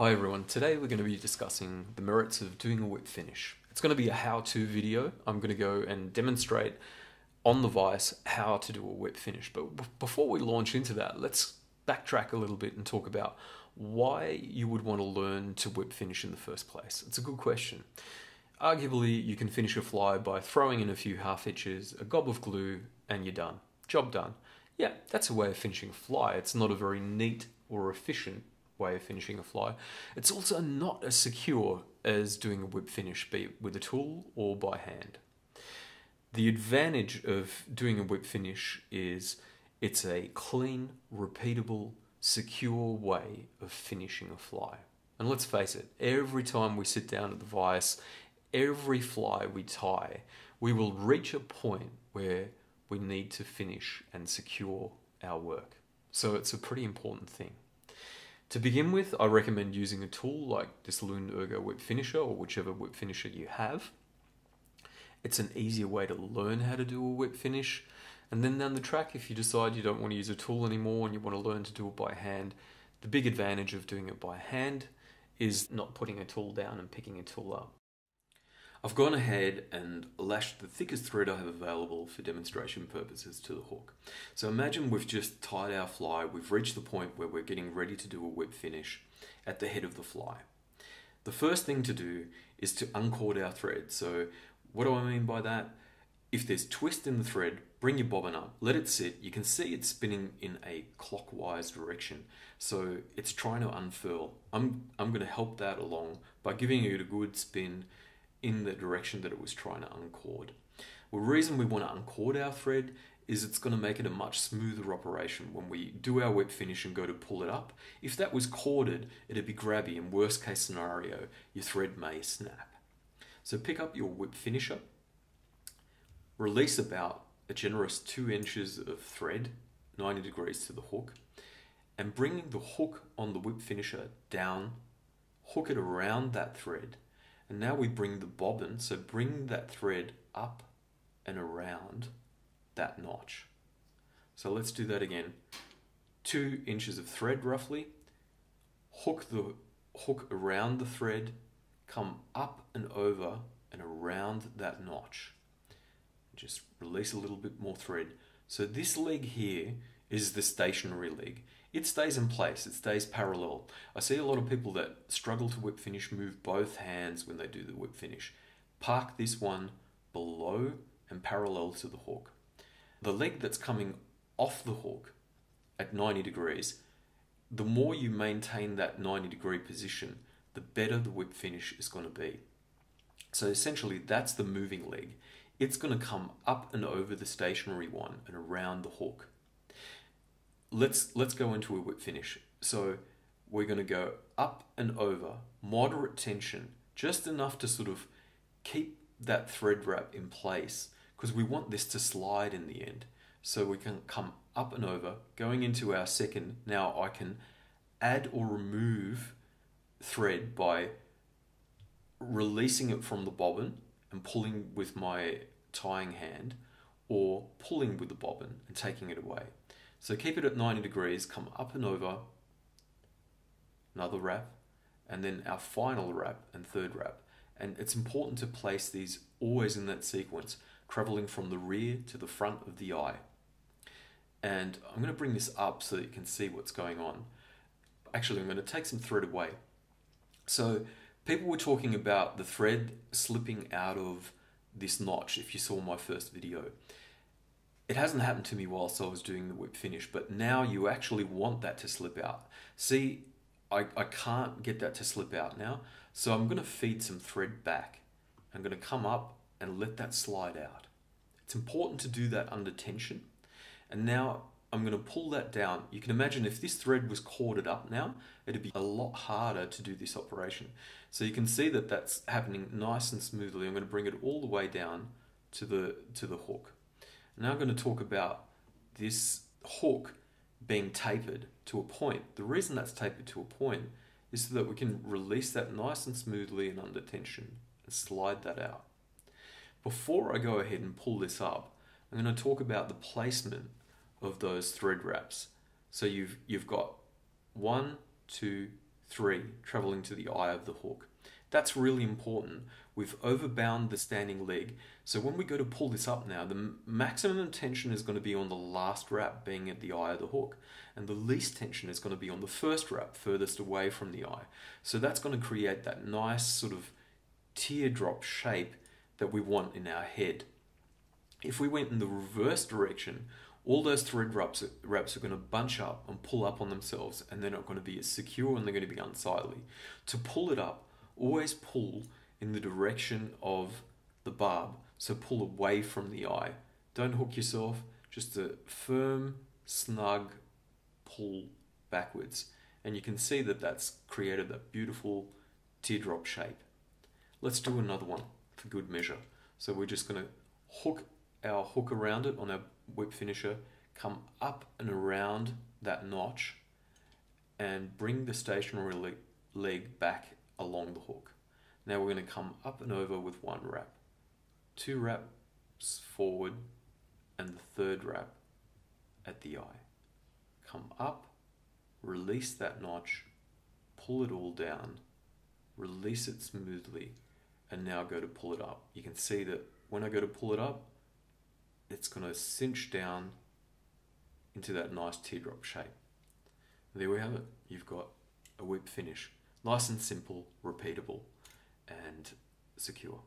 Hi everyone, today we're going to be discussing the merits of doing a whip finish. It's going to be a how-to video. I'm going to go and demonstrate on the vise how to do a whip finish. But before we launch into that, let's backtrack a little bit and talk about why you would want to learn to whip finish in the first place. It's a good question. Arguably, you can finish a fly by throwing in a few half hitches, a gob of glue, and you're done. Job done. Yeah, that's a way of finishing a fly. It's not a very neat or efficient way of finishing a fly. It's also not as secure as doing a whip finish, be it with a tool or by hand. The advantage of doing a whip finish is it's a clean, repeatable, secure way of finishing a fly. And let's face it, every time we sit down at the vise, every fly we tie, we will reach a point where we need to finish and secure our work. So it's a pretty important thing. To begin with, I recommend using a tool like this Loon Ergo Whip Finisher or whichever whip finisher you have. It's an easier way to learn how to do a whip finish. And then down the track, if you decide you don't want to use a tool anymore and you want to learn to do it by hand, the big advantage of doing it by hand is not putting a tool down and picking a tool up. I've gone ahead and lashed the thickest thread I have available for demonstration purposes to the hook. So imagine we've just tied our fly, we've reached the point where we're getting ready to do a whip finish at the head of the fly. The first thing to do is to uncord our thread. So what do I mean by that? If there's twist in the thread, bring your bobbin up, let it sit. You can see it's spinning in a clockwise direction. So it's trying to unfurl. I'm, I'm going to help that along by giving it a good spin in the direction that it was trying to uncord. The reason we want to uncord our thread is it's going to make it a much smoother operation when we do our whip finish and go to pull it up. If that was corded, it'd be grabby and worst case scenario, your thread may snap. So pick up your whip finisher, release about a generous two inches of thread, 90 degrees to the hook, and bringing the hook on the whip finisher down, hook it around that thread and now we bring the bobbin, so bring that thread up and around that notch. So let's do that again. Two inches of thread roughly, hook the hook around the thread, come up and over and around that notch. Just release a little bit more thread. So this leg here is the stationary leg it stays in place, it stays parallel. I see a lot of people that struggle to whip finish move both hands when they do the whip finish. Park this one below and parallel to the hook. The leg that's coming off the hook at 90 degrees, the more you maintain that 90 degree position, the better the whip finish is going to be. So essentially, that's the moving leg. It's going to come up and over the stationary one and around the hook let's let's go into a whip finish. So we're going to go up and over, moderate tension, just enough to sort of keep that thread wrap in place because we want this to slide in the end. So we can come up and over, going into our second. Now I can add or remove thread by releasing it from the bobbin and pulling with my tying hand or pulling with the bobbin and taking it away. So keep it at 90 degrees, come up and over, another wrap, and then our final wrap and third wrap. And it's important to place these always in that sequence, traveling from the rear to the front of the eye. And I'm going to bring this up so that you can see what's going on. Actually, I'm going to take some thread away. So people were talking about the thread slipping out of this notch if you saw my first video. It hasn't happened to me whilst I was doing the whip finish, but now you actually want that to slip out. See, I, I can't get that to slip out now, so I'm going to feed some thread back. I'm going to come up and let that slide out. It's important to do that under tension. And now I'm going to pull that down. You can imagine if this thread was corded up now, it'd be a lot harder to do this operation. So you can see that that's happening nice and smoothly. I'm going to bring it all the way down to the, to the hook. Now I'm going to talk about this hook being tapered to a point. The reason that's tapered to a point is so that we can release that nice and smoothly and under tension and slide that out. Before I go ahead and pull this up, I'm going to talk about the placement of those thread wraps. So you've, you've got one, two, three, traveling to the eye of the hook. That's really important. We've overbound the standing leg. So when we go to pull this up now, the maximum tension is going to be on the last wrap being at the eye of the hook. And the least tension is going to be on the first wrap furthest away from the eye. So that's going to create that nice sort of teardrop shape that we want in our head. If we went in the reverse direction, all those thread wraps, wraps are going to bunch up and pull up on themselves and they're not going to be as secure and they're going to be unsightly. To pull it up, always pull in the direction of the barb. So pull away from the eye. Don't hook yourself, just a firm, snug pull backwards. And you can see that that's created that beautiful teardrop shape. Let's do another one for good measure. So we're just going to hook our hook around it on our whip finisher, come up and around that notch and bring the stationary leg back along the hook. Now we're going to come up and over with one wrap, two wraps forward, and the third wrap at the eye. Come up, release that notch, pull it all down, release it smoothly, and now go to pull it up. You can see that when I go to pull it up, it's going to cinch down into that nice teardrop shape. There we have it. You've got a whip finish. Nice and simple, repeatable, and secure.